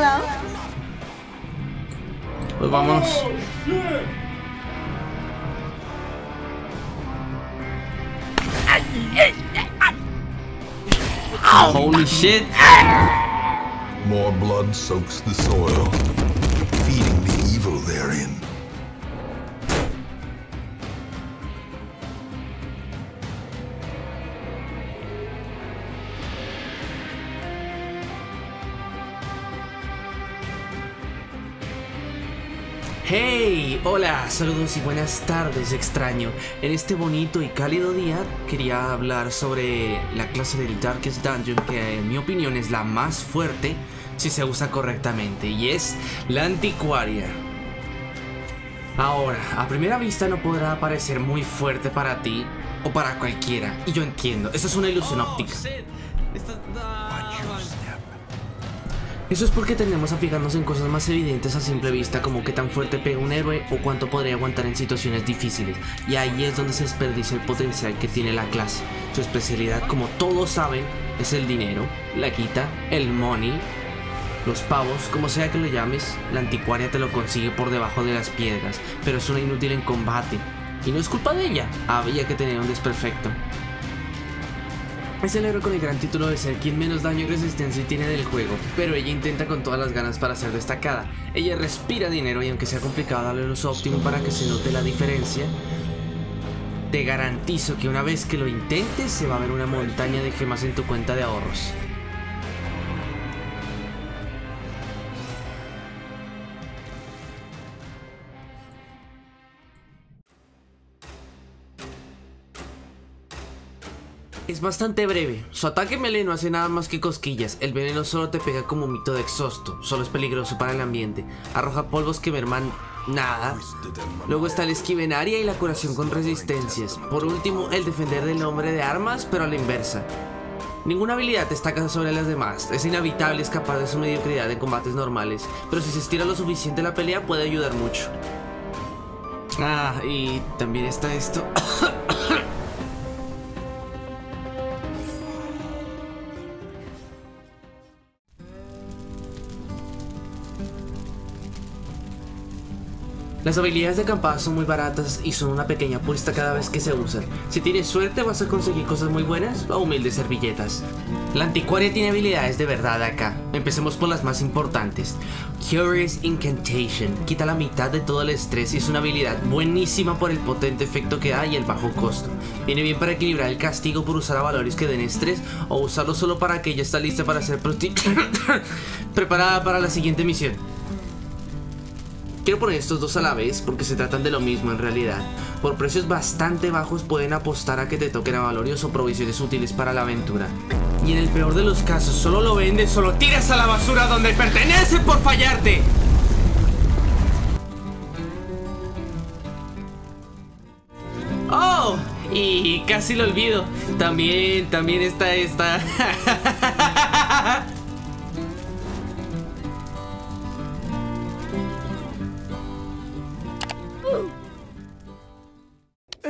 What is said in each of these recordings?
Hello. Pues vámonos. Holy shit. More blood soaks the soil, Hey, hola, saludos y buenas tardes, extraño. En este bonito y cálido día quería hablar sobre la clase del Darkest Dungeon que en mi opinión es la más fuerte si se usa correctamente y es la Anticuaria. Ahora, a primera vista no podrá parecer muy fuerte para ti o para cualquiera, y yo entiendo, eso es una ilusión óptica. Eso es porque tendemos a fijarnos en cosas más evidentes a simple vista como qué tan fuerte pega un héroe o cuánto podría aguantar en situaciones difíciles. Y ahí es donde se desperdicia el potencial que tiene la clase. Su especialidad, como todos saben, es el dinero, la quita, el money, los pavos, como sea que lo llames, la anticuaria te lo consigue por debajo de las piedras, pero es una inútil en combate. Y no es culpa de ella, había que tener un desperfecto. Es el héroe con el gran título de ser quien menos daño y resistencia tiene del juego, pero ella intenta con todas las ganas para ser destacada. Ella respira dinero y aunque sea complicado darle el uso óptimo para que se note la diferencia, te garantizo que una vez que lo intentes se va a ver una montaña de gemas en tu cuenta de ahorros. Es bastante breve. Su ataque melee no hace nada más que cosquillas. El veneno solo te pega como mito de exhausto. Solo es peligroso para el ambiente. Arroja polvos que merman nada. Luego está el esquivenaria y la curación con resistencias. Por último, el defender del nombre de armas, pero a la inversa. Ninguna habilidad destaca sobre las demás. Es inevitable escapar de su mediocridad en combates normales. Pero si se estira lo suficiente la pelea puede ayudar mucho. Ah, y también está esto. Las habilidades de acampada son muy baratas y son una pequeña apuesta cada vez que se usan. Si tienes suerte vas a conseguir cosas muy buenas o humildes servilletas. La anticuaria tiene habilidades de verdad acá. Empecemos por las más importantes. Curious Incantation. Quita la mitad de todo el estrés y es una habilidad buenísima por el potente efecto que da y el bajo costo. Viene bien para equilibrar el castigo por usar a valores que den estrés o usarlo solo para que ella está lista para ser preparada para la siguiente misión. Quiero poner estos dos a la vez porque se tratan de lo mismo en realidad. Por precios bastante bajos pueden apostar a que te toquen a valorios o provisiones útiles para la aventura. Y en el peor de los casos, solo lo vendes o lo tiras a la basura donde pertenece por fallarte. ¡Oh! Y casi lo olvido. También, también está esta.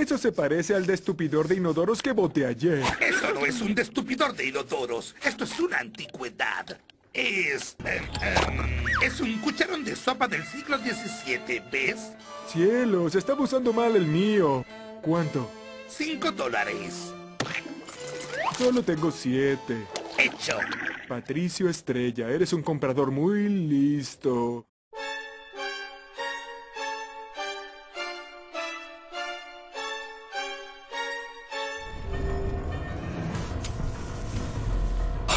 Eso se parece al destupidor de inodoros que boté ayer. Eso no es un destupidor de inodoros. Esto es una antigüedad. Es... eh, em, es un cucharón de sopa del siglo XVII, ¿ves? Cielos, estaba usando mal el mío. ¿Cuánto? Cinco dólares. Solo tengo siete. Hecho. Patricio Estrella, eres un comprador muy listo.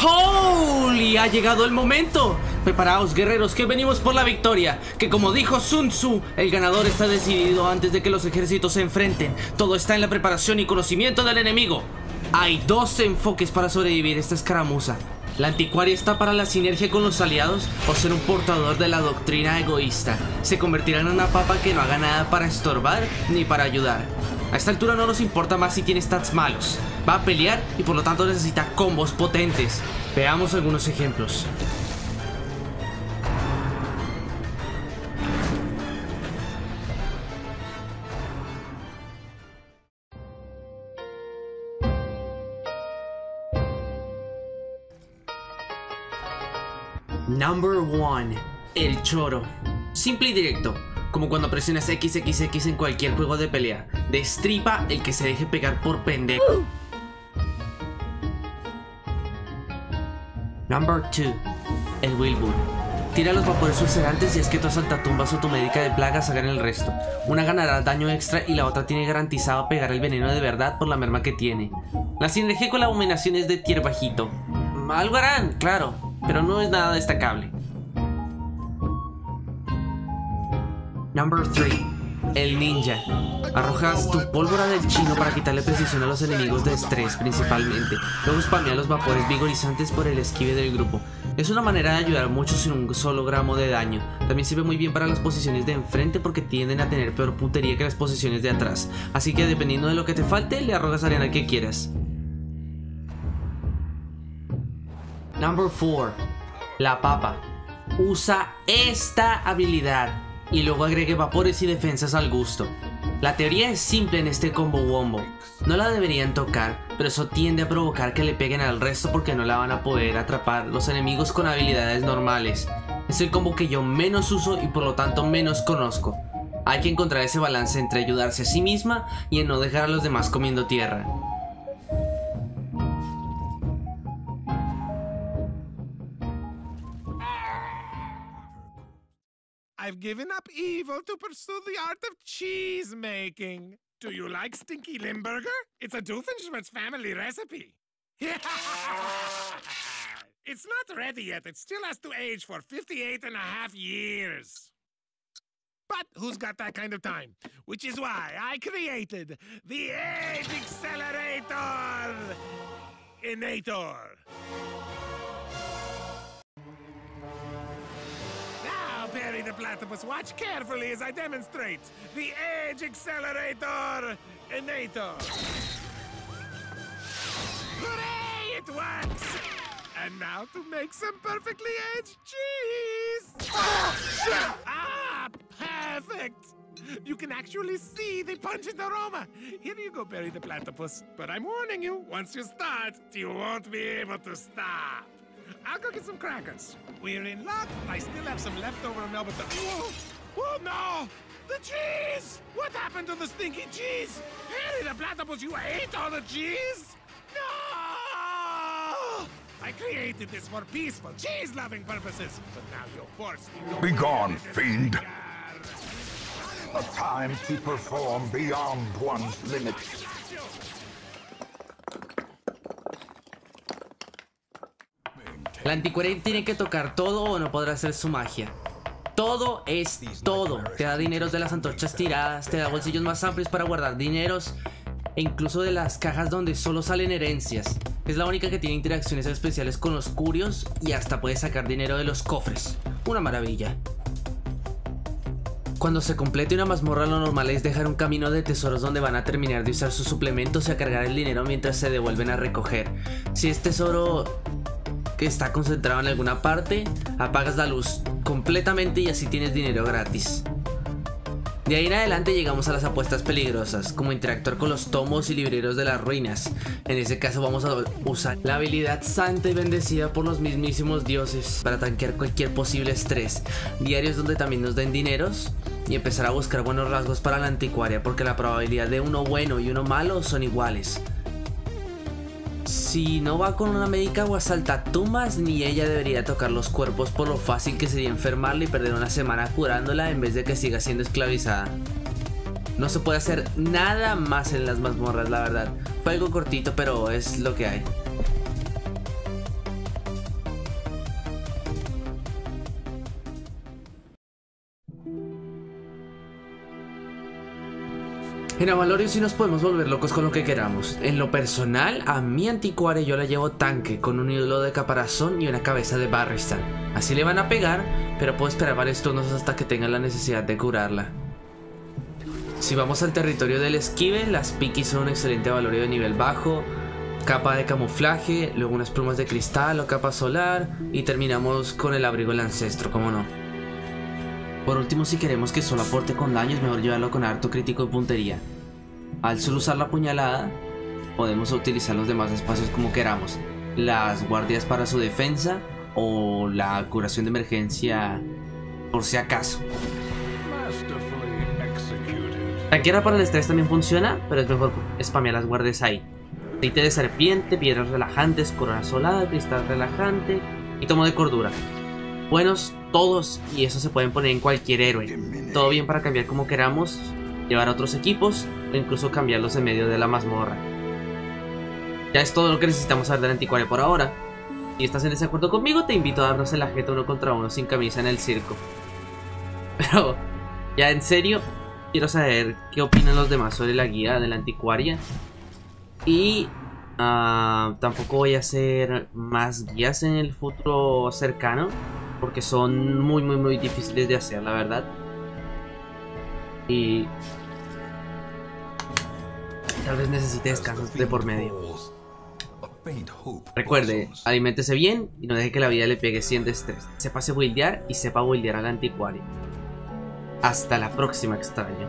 ¡Holy! Ha llegado el momento. Preparaos, guerreros, que venimos por la victoria. Que como dijo Sun Tzu, el ganador está decidido antes de que los ejércitos se enfrenten. Todo está en la preparación y conocimiento del enemigo. Hay dos enfoques para sobrevivir esta escaramuza. La anticuaria está para la sinergia con los aliados o ser un portador de la doctrina egoísta. Se convertirá en una papa que no haga nada para estorbar ni para ayudar. A esta altura no nos importa más si tiene stats malos. Va a pelear y por lo tanto necesita combos potentes. Veamos algunos ejemplos. Number 1. El choro. Simple y directo. Como cuando presionas XXX en cualquier juego de pelea. Destripa el que se deje pegar por pendejo. Number 2. El Wilbur. Tira los vapores ulcerantes y es que tu asaltatumbas o tu médica de plagas hagan el resto. Una ganará daño extra y la otra tiene garantizado pegar el veneno de verdad por la merma que tiene. La sinergia con la abominación es de tier bajito. Algo harán, claro, pero no es nada destacable. Number 3. El ninja. Arrojas tu pólvora del chino para quitarle precisión a los enemigos de estrés principalmente. Luego spamea los vapores vigorizantes por el esquive del grupo. Es una manera de ayudar mucho sin un solo gramo de daño. También sirve muy bien para las posiciones de enfrente porque tienden a tener peor puntería que las posiciones de atrás. Así que dependiendo de lo que te falte, le arrojas arena que quieras. Number 4. La papa. Usa esta habilidad y luego agregue vapores y defensas al gusto. La teoría es simple en este combo wombo. No la deberían tocar, pero eso tiende a provocar que le peguen al resto porque no la van a poder atrapar los enemigos con habilidades normales. Es el combo que yo menos uso y por lo tanto menos conozco. Hay que encontrar ese balance entre ayudarse a sí misma y en no dejar a los demás comiendo tierra. I've given up evil to pursue the art of cheese making. Do you like Stinky Limburger? It's a Doofenshmirtz family recipe. it's not ready yet. It still has to age for 58 and a half years. But who's got that kind of time? Which is why I created the Age Accelerator Inator. Now, the Platypus, watch carefully as I demonstrate the Edge Accelerator Inator. Hooray! It works! And now to make some perfectly aged cheese! ah, perfect! You can actually see the pungent aroma. Here you go, Perry the Platypus. But I'm warning you, once you start, you won't be able to stop. I'll go get some crackers. We're in luck. I still have some leftover Melba. Whoa! Whoa, no! The cheese! What happened to the stinky cheese? Harry the platypus, you ate all the cheese? No! I created this for peaceful, cheese-loving purposes, but now you're forced to... Begone, fiend. A time to perform beyond one's limits. La anticuaria tiene que tocar todo o no podrá hacer su magia. Todo es todo. Te da dineros de las antorchas tiradas, te da bolsillos más amplios para guardar dineros e incluso de las cajas donde solo salen herencias. Es la única que tiene interacciones especiales con los curios y hasta puede sacar dinero de los cofres. Una maravilla. Cuando se complete una mazmorra lo normal es dejar un camino de tesoros donde van a terminar de usar sus suplementos y a cargar el dinero mientras se devuelven a recoger. Si es tesoro que está concentrado en alguna parte, apagas la luz completamente y así tienes dinero gratis. De ahí en adelante llegamos a las apuestas peligrosas, como interactuar con los tomos y libreros de las ruinas. En ese caso vamos a usar la habilidad santa y bendecida por los mismísimos dioses para tanquear cualquier posible estrés. Diarios donde también nos den dineros y empezar a buscar buenos rasgos para la anticuaria porque la probabilidad de uno bueno y uno malo son iguales. Si no va con una médica o asalta tumbas, ni ella debería tocar los cuerpos por lo fácil que sería enfermarla y perder una semana curándola en vez de que siga siendo esclavizada. No se puede hacer nada más en las mazmorras, la verdad. Fue algo cortito, pero es lo que hay. En Avalorio sí nos podemos volver locos con lo que queramos. En lo personal, a mi anticuaria yo la llevo tanque, con un ídolo de caparazón y una cabeza de Barristan. Así le van a pegar, pero puedo esperar varios turnos hasta que tenga la necesidad de curarla. Si vamos al territorio del esquive, las Pikis son un excelente valorio de nivel bajo, capa de camuflaje, luego unas plumas de cristal o capa solar, y terminamos con el abrigo del ancestro, como no. Por último, si queremos que solo aporte con daño, es mejor llevarlo con harto crítico de puntería. Al solo usar la puñalada, podemos utilizar los demás espacios como queramos. Las guardias para su defensa o la curación de emergencia por si acaso. La guerra para el estrés también funciona, pero es mejor spamear las guardias ahí. Aceite de serpiente, piedras relajantes, corona solada, cristal relajante y tomo de cordura. Buenos todos y eso se pueden poner en cualquier héroe. Todo bien para cambiar como queramos, llevar a otros equipos o incluso cambiarlos en medio de la mazmorra. Ya es todo lo que necesitamos saber del anticuario por ahora. Si estás en desacuerdo conmigo, te invito a darnos el ajeta uno contra uno sin camisa en el circo. Pero, ya en serio, quiero saber qué opinan los demás sobre la guía de la anticuaria. Y ah, tampoco voy a hacer más guías en el futuro cercano. Porque son muy, muy, muy difíciles de hacer, la verdad. Y... Tal vez necesite descansos de por medio. Recuerde, aliméntese bien y no deje que la vida le pegue 100 de estrés. Sépase buildear y sepa buildear al anticuario. Hasta la próxima, extraño.